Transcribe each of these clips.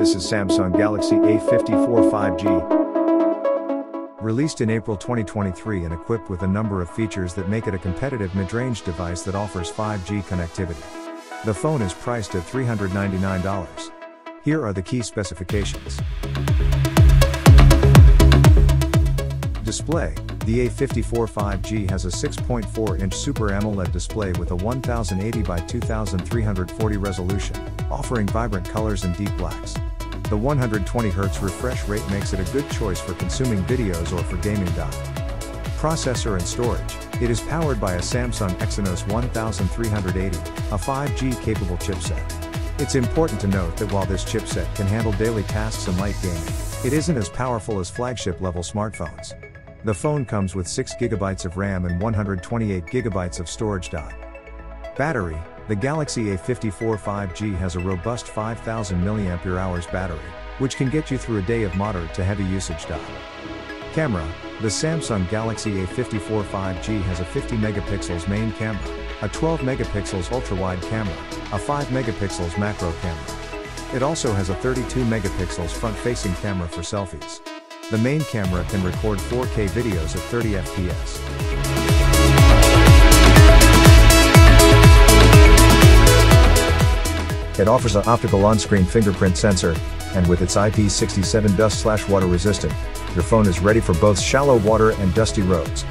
This is Samsung Galaxy A54 5G. Released in April 2023 and equipped with a number of features that make it a competitive mid-range device that offers 5G connectivity. The phone is priced at $399. Here are the key specifications. Display The A54 5G has a 6.4 inch Super AMOLED display with a 1080 by 2340 resolution, offering vibrant colors and deep blacks. The 120Hz refresh rate makes it a good choice for consuming videos or for gaming. Processor and storage. It is powered by a Samsung Exynos 1380, a 5G capable chipset. It's important to note that while this chipset can handle daily tasks and light gaming, it isn't as powerful as flagship level smartphones. The phone comes with 6GB of RAM and 128GB of storage. Battery The Galaxy A54 5G has a robust 5000 mAh battery, which can get you through a day of moderate to heavy usage. Camera The Samsung Galaxy A54 5G has a 50 megapixels main camera, a 12 megapixels ultra-wide camera, a 5 megapixels macro camera. It also has a 32 megapixels front-facing camera for selfies. The main camera can record 4K videos at 30 FPS. It offers an optical on-screen fingerprint sensor, and with its IP67 dust-water resistant, your phone is ready for both shallow water and dusty roads.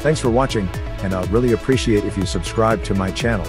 Thanks for watching, and I'll really appreciate if you subscribe to my channel.